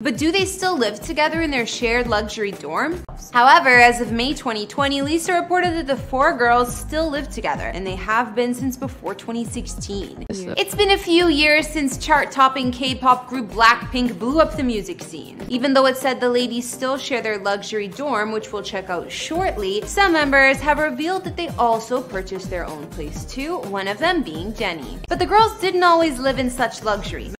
But do they still live together in their shared luxury dorm? However, as of May 2020, Lisa reported that the four girls still live together, and they have been since before 2016. It's been a few years since chart-topping K-pop group Blackpink blew up the music scene. Even though it said the ladies still share their luxury dorm, which we'll check out shortly, some members have revealed that they also purchased their own place too, one of them being Jennie. But the girls didn't always live in such luxury.